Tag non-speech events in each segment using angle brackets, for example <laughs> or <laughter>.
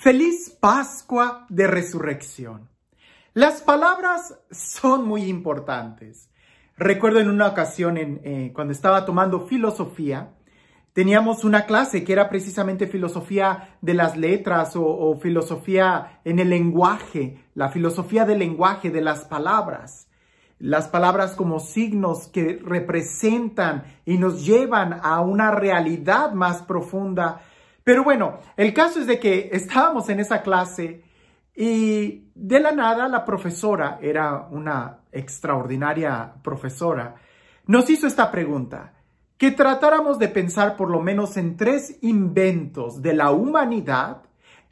Feliz Pascua de Resurrección. Las palabras son muy importantes. Recuerdo en una ocasión, en, eh, cuando estaba tomando filosofía, teníamos una clase que era precisamente filosofía de las letras o, o filosofía en el lenguaje, la filosofía del lenguaje, de las palabras. Las palabras como signos que representan y nos llevan a una realidad más profunda pero bueno, el caso es de que estábamos en esa clase y de la nada la profesora, era una extraordinaria profesora, nos hizo esta pregunta, que tratáramos de pensar por lo menos en tres inventos de la humanidad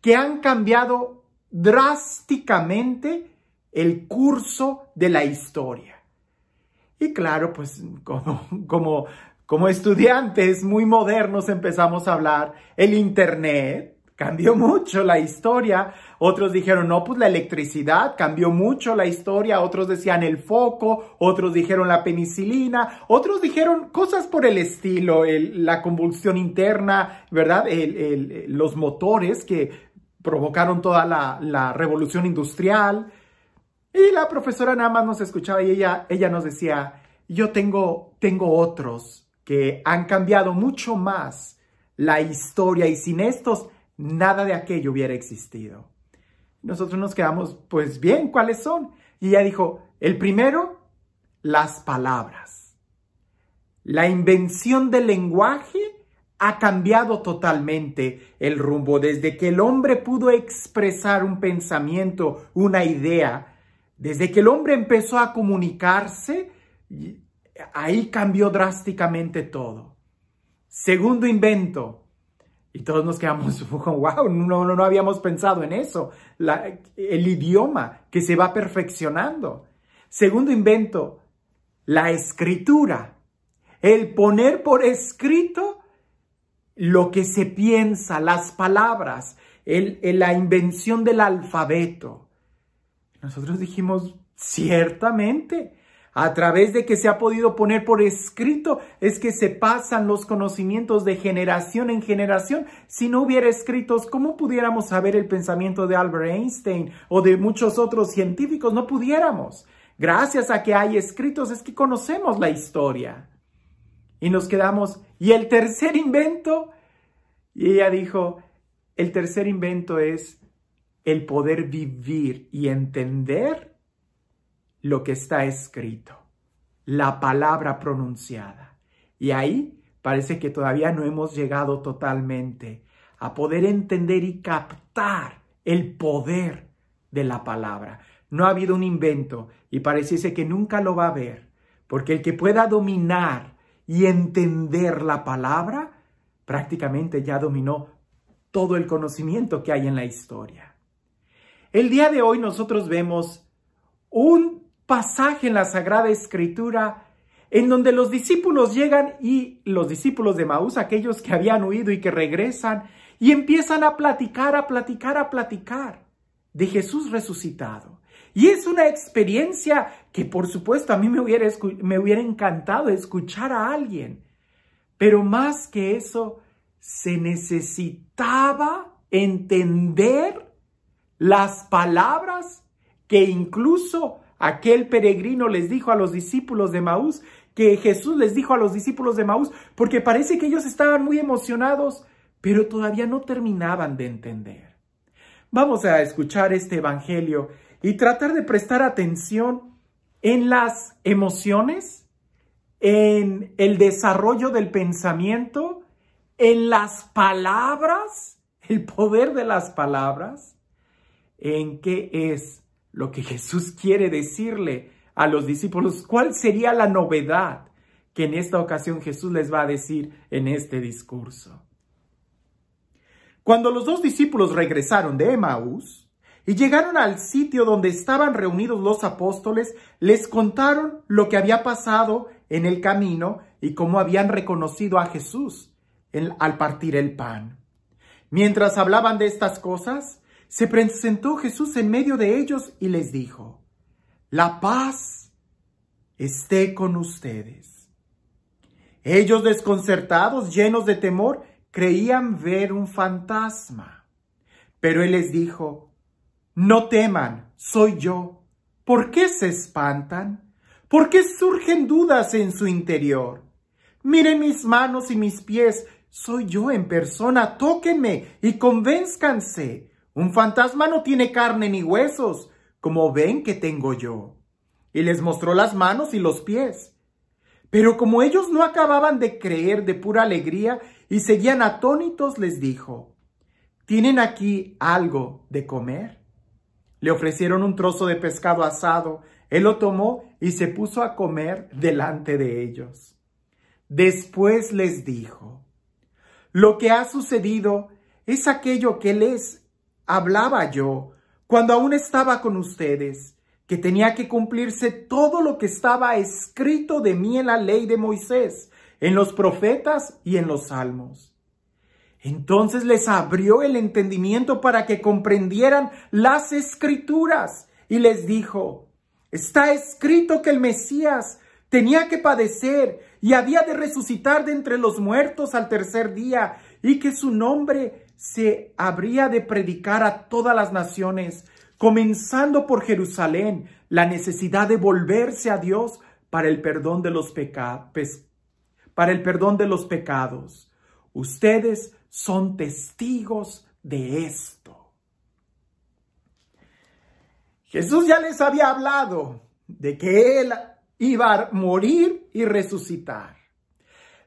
que han cambiado drásticamente el curso de la historia. Y claro, pues como, como como estudiantes muy modernos empezamos a hablar, el Internet cambió mucho la historia. Otros dijeron, no, pues la electricidad cambió mucho la historia. Otros decían el foco, otros dijeron la penicilina, otros dijeron cosas por el estilo, la convulsión interna, ¿verdad? los motores que provocaron toda la, la, revolución industrial. Y la profesora nada más nos escuchaba y ella, ella nos decía, yo tengo, tengo otros que han cambiado mucho más la historia y sin estos nada de aquello hubiera existido. Nosotros nos quedamos, pues bien, ¿cuáles son? Y ella dijo, el primero, las palabras. La invención del lenguaje ha cambiado totalmente el rumbo. Desde que el hombre pudo expresar un pensamiento, una idea, desde que el hombre empezó a comunicarse, ahí cambió drásticamente todo. Segundo invento, y todos nos quedamos, <laughs> wow, no, no, habíamos pensado en eso, el idioma que se va perfeccionando. Segundo invento, la escritura, el poner por escrito lo que se piensa, las palabras, la invención del alfabeto. Nosotros dijimos, ciertamente, a través de que se ha podido poner por escrito, es que se pasan los conocimientos de generación en generación. Si no hubiera escritos, ¿cómo pudiéramos saber el pensamiento de Albert Einstein o de muchos otros científicos? No pudiéramos. Gracias a que hay escritos es que conocemos la historia. Y nos quedamos, ¿y el tercer invento? Y ella dijo, el tercer invento es el poder vivir y entender lo que está escrito, la palabra pronunciada. Y ahí parece que todavía no hemos llegado totalmente a poder entender y captar el poder de la palabra. No ha habido un invento y pareciese que nunca lo va a haber, porque el que pueda dominar y entender la palabra, prácticamente ya dominó todo el conocimiento que hay en la historia. El día de hoy nosotros vemos un pasaje en la Sagrada Escritura en donde los discípulos llegan y los discípulos de Maús, aquellos que habían huido y que regresan, y empiezan a platicar, a platicar, a platicar de Jesús resucitado. Y es una experiencia que por supuesto a mí me hubiera, me hubiera encantado escuchar a alguien. Pero más que eso, se necesitaba entender las palabras que incluso Aquel peregrino les dijo a los discípulos de Maús que Jesús les dijo a los discípulos de Maús porque parece que ellos estaban muy emocionados, pero todavía no terminaban de entender. Vamos a escuchar este evangelio y tratar de prestar atención en las emociones, en el desarrollo del pensamiento, en las palabras, el poder de las palabras, en qué es lo que Jesús quiere decirle a los discípulos, cuál sería la novedad que en esta ocasión Jesús les va a decir en este discurso. Cuando los dos discípulos regresaron de Emaús y llegaron al sitio donde estaban reunidos los apóstoles, les contaron lo que había pasado en el camino y cómo habían reconocido a Jesús al partir el pan. Mientras hablaban de estas cosas, se presentó Jesús en medio de ellos y les dijo, la paz esté con ustedes. Ellos desconcertados, llenos de temor, creían ver un fantasma. Pero él les dijo, no teman, soy yo. ¿Por qué se espantan? ¿Por qué surgen dudas en su interior? Miren mis manos y mis pies, soy yo en persona, tóquenme y convénzcanse. Un fantasma no tiene carne ni huesos, como ven que tengo yo. Y les mostró las manos y los pies. Pero como ellos no acababan de creer de pura alegría y seguían atónitos, les dijo, ¿tienen aquí algo de comer? Le ofrecieron un trozo de pescado asado, él lo tomó y se puso a comer delante de ellos. Después les dijo, lo que ha sucedido es aquello que les hablaba yo cuando aún estaba con ustedes, que tenía que cumplirse todo lo que estaba escrito de mí en la ley de Moisés, en los profetas y en los salmos. Entonces les abrió el entendimiento para que comprendieran las escrituras y les dijo, está escrito que el Mesías tenía que padecer y había de resucitar de entre los muertos al tercer día y que su nombre se habría de predicar a todas las naciones, comenzando por Jerusalén, la necesidad de volverse a Dios para el perdón de los pecados, para el perdón de los pecados. Ustedes son testigos de esto. Jesús ya les había hablado de que Él iba a morir y resucitar.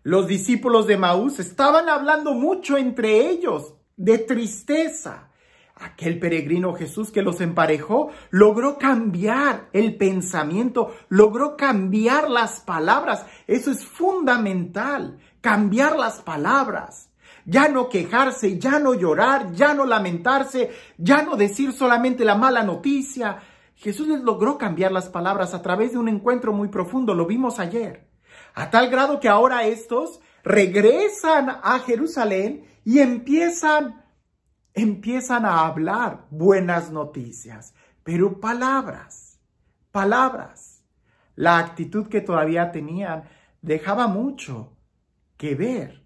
Los discípulos de Maús estaban hablando mucho entre ellos de tristeza. Aquel peregrino Jesús que los emparejó logró cambiar el pensamiento, logró cambiar las palabras. Eso es fundamental, cambiar las palabras. Ya no quejarse, ya no llorar, ya no lamentarse, ya no decir solamente la mala noticia. Jesús les logró cambiar las palabras a través de un encuentro muy profundo, lo vimos ayer. A tal grado que ahora estos regresan a Jerusalén y empiezan, empiezan a hablar buenas noticias, pero palabras, palabras. La actitud que todavía tenían dejaba mucho que ver.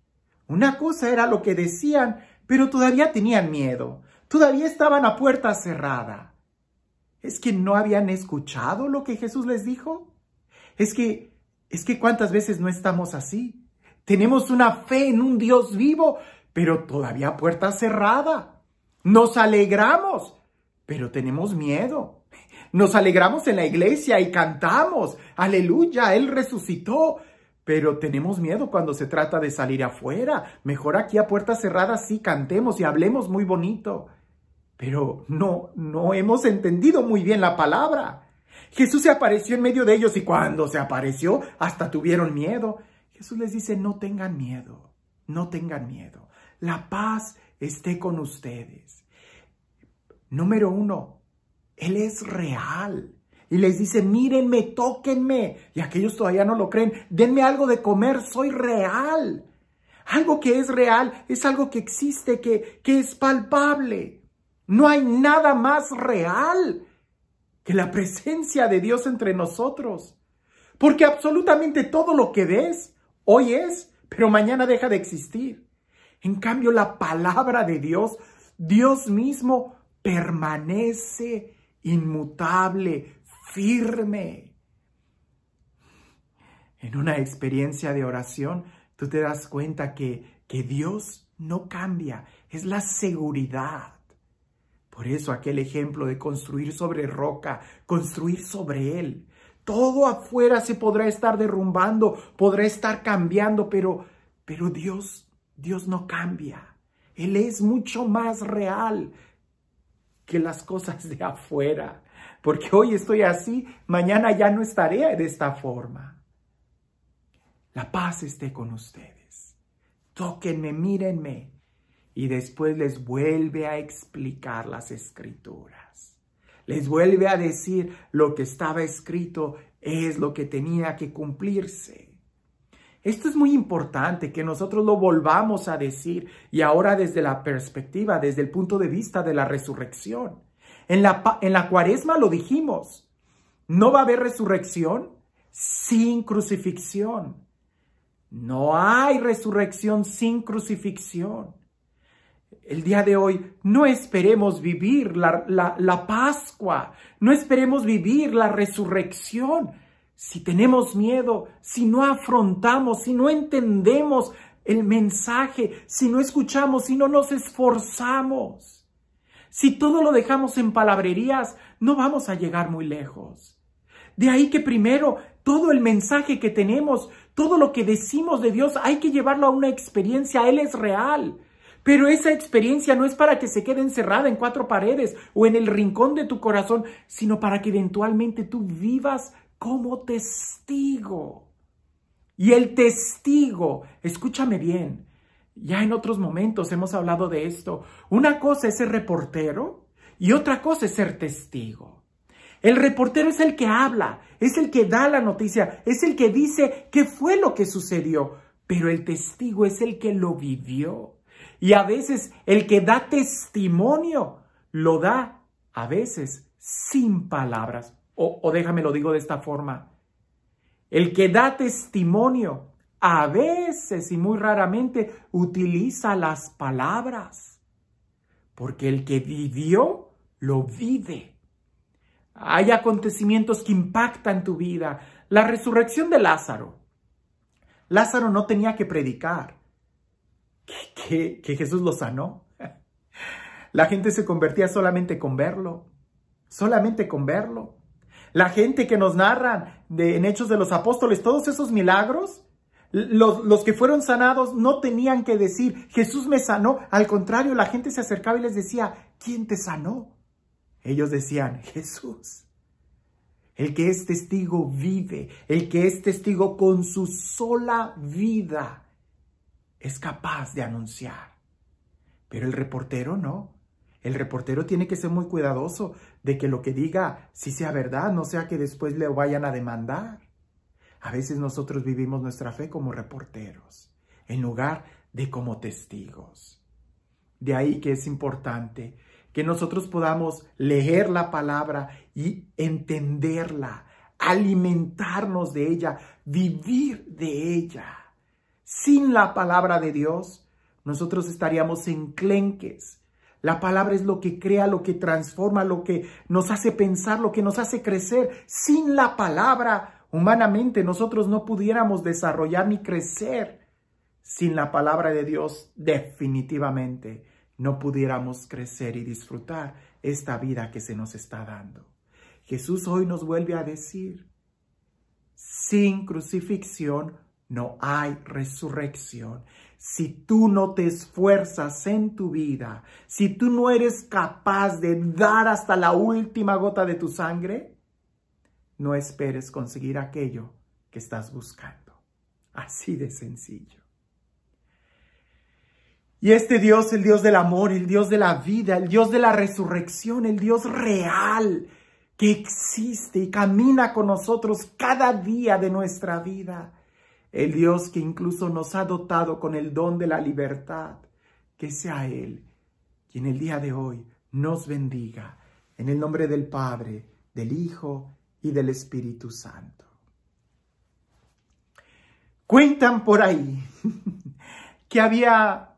Una cosa era lo que decían, pero todavía tenían miedo, todavía estaban a puerta cerrada. ¿Es que no habían escuchado lo que Jesús les dijo? Es que, es que cuántas veces no estamos así. Tenemos una fe en un Dios vivo, pero todavía puerta cerrada. Nos alegramos, pero tenemos miedo. Nos alegramos en la iglesia y cantamos, aleluya, Él resucitó, pero tenemos miedo cuando se trata de salir afuera. Mejor aquí a puerta cerrada sí cantemos y hablemos muy bonito. Pero no, no hemos entendido muy bien la palabra. Jesús se apareció en medio de ellos y cuando se apareció hasta tuvieron miedo. Jesús les dice, no tengan miedo, no tengan miedo. La paz esté con ustedes. Número uno, Él es real. Y les dice, mírenme, tóquenme. Y aquellos todavía no lo creen. Denme algo de comer, soy real. Algo que es real es algo que existe, que, que es palpable. No hay nada más real que la presencia de Dios entre nosotros. Porque absolutamente todo lo que ves hoy es, pero mañana deja de existir. En cambio, la palabra de Dios, Dios mismo permanece inmutable, firme. En una experiencia de oración, tú te das cuenta que, que Dios no cambia, es la seguridad. Por eso aquel ejemplo de construir sobre roca, construir sobre él. Todo afuera se podrá estar derrumbando, podrá estar cambiando, pero, pero Dios, Dios no cambia. Él es mucho más real que las cosas de afuera. Porque hoy estoy así, mañana ya no estaré de esta forma. La paz esté con ustedes. Tóquenme, mírenme y después les vuelve a explicar las escrituras. Les vuelve a decir lo que estaba escrito es lo que tenía que cumplirse. Esto es muy importante que nosotros lo volvamos a decir y ahora desde la perspectiva, desde el punto de vista de la resurrección. En la, en la cuaresma lo dijimos, no va a haber resurrección sin crucifixión. No hay resurrección sin crucifixión. El día de hoy, no esperemos vivir la, la, Pascua, no esperemos vivir la resurrección. Si tenemos miedo, si no afrontamos, si no entendemos el mensaje, si no escuchamos, si no nos esforzamos, si todo lo dejamos en palabrerías, no vamos a llegar muy lejos. De ahí que primero todo el mensaje que tenemos, todo lo que decimos de Dios, hay que llevarlo a una experiencia. Él es real. Pero esa experiencia no es para que se quede encerrada en cuatro paredes o en el rincón de tu corazón, sino para que eventualmente tú vivas como testigo. Y el testigo, escúchame bien, ya en otros momentos hemos hablado de esto. Una cosa es ser reportero y otra cosa es ser testigo. El reportero es el que habla, es el que da la noticia, es el que dice qué fue lo que sucedió, pero el testigo es el que lo vivió. Y a veces el que da testimonio lo da a veces sin palabras. O, déjame lo digo de esta forma. El que da testimonio a veces y muy raramente utiliza las palabras. Porque el que vivió, lo vive. Hay acontecimientos que impactan tu vida. La resurrección de Lázaro. Lázaro no tenía que predicar que, Jesús lo sanó. La gente se convertía solamente con verlo, solamente con verlo. La gente que nos narran de, en Hechos de los Apóstoles, todos esos milagros, los, los, que fueron sanados no tenían que decir, Jesús me sanó. Al contrario, la gente se acercaba y les decía, ¿quién te sanó? Ellos decían, Jesús. El que es testigo vive, el que es testigo con su sola vida es capaz de anunciar. Pero el reportero no. El reportero tiene que ser muy cuidadoso de que lo que diga sí sea verdad, no sea que después le vayan a demandar. A veces nosotros vivimos nuestra fe como reporteros, en lugar de como testigos. De ahí que es importante que nosotros podamos leer la palabra y entenderla, alimentarnos de ella, vivir de ella. Sin la palabra de Dios, nosotros estaríamos enclenques. La palabra es lo que crea, lo que transforma, lo que nos hace pensar, lo que nos hace crecer. Sin la palabra, humanamente, nosotros no pudiéramos desarrollar ni crecer. Sin la palabra de Dios, definitivamente no pudiéramos crecer y disfrutar esta vida que se nos está dando. Jesús hoy nos vuelve a decir, sin crucifixión no hay resurrección. Si tú no te esfuerzas en tu vida, si tú no eres capaz de dar hasta la última gota de tu sangre, no esperes conseguir aquello que estás buscando. Así de sencillo. Y este Dios, el Dios del amor, el Dios de la vida, el Dios de la resurrección, el Dios real que existe y camina con nosotros cada día de nuestra vida. El Dios que incluso nos ha dotado con el don de la libertad. Que sea Él quien el día de hoy nos bendiga. En el nombre del Padre, del Hijo y del Espíritu Santo. Cuentan por ahí <laughs> que había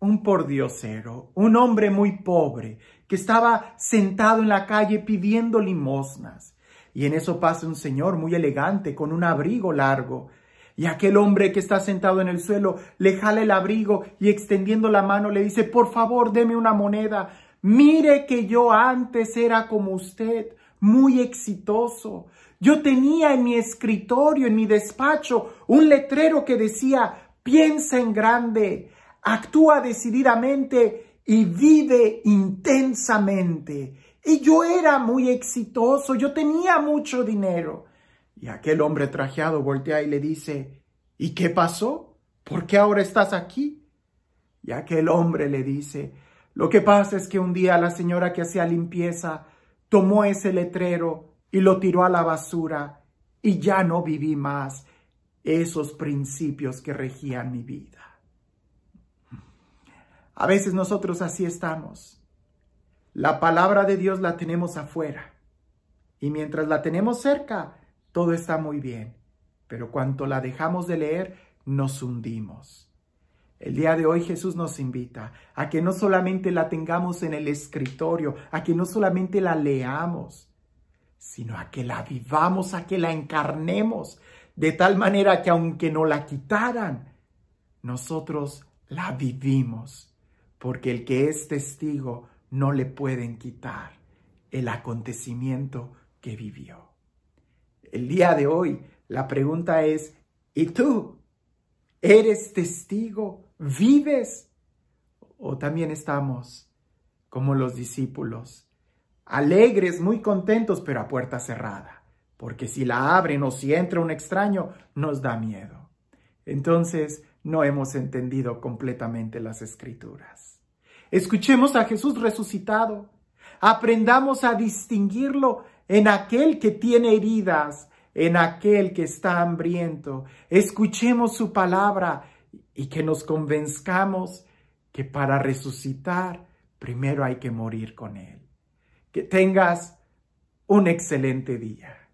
un pordiosero, un hombre muy pobre, que estaba sentado en la calle pidiendo limosnas. Y en eso pasa un señor muy elegante, con un abrigo largo. Y aquel hombre que está sentado en el suelo le jala el abrigo y extendiendo la mano le dice, por favor, deme una moneda. Mire que yo antes era como usted, muy exitoso. Yo tenía en mi escritorio, en mi despacho, un letrero que decía, piensa en grande, actúa decididamente y vive intensamente. Y yo era muy exitoso, yo tenía mucho dinero. Y aquel hombre trajeado voltea y le dice, ¿y qué pasó? ¿Por qué ahora estás aquí? Y aquel hombre le dice, lo que pasa es que un día la señora que hacía limpieza tomó ese letrero y lo tiró a la basura y ya no viví más esos principios que regían mi vida. A veces nosotros así estamos. La palabra de Dios la tenemos afuera. Y mientras la tenemos cerca, todo está muy bien. Pero cuando la dejamos de leer, nos hundimos. El día de hoy Jesús nos invita a que no solamente la tengamos en el escritorio, a que no solamente la leamos, sino a que la vivamos, a que la encarnemos, de tal manera que aunque no la quitaran, nosotros la vivimos, porque el que es testigo no le pueden quitar el acontecimiento que vivió. El día de hoy la pregunta es, ¿y tú? ¿Eres testigo? ¿Vives? ¿O también estamos como los discípulos, alegres, muy contentos, pero a puerta cerrada? Porque si la abren o si entra un extraño, nos da miedo. Entonces, no hemos entendido completamente las escrituras. Escuchemos a Jesús resucitado. Aprendamos a distinguirlo en aquel que tiene heridas, en aquel que está hambriento. Escuchemos su palabra y que nos convenzcamos que para resucitar primero hay que morir con Él. Que tengas un excelente día.